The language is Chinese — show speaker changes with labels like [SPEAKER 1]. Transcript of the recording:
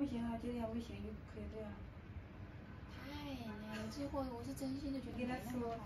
[SPEAKER 1] 不行啊，就这样不行，又可以这样。
[SPEAKER 2] 太难了，这货我是真心的觉得，跟他说。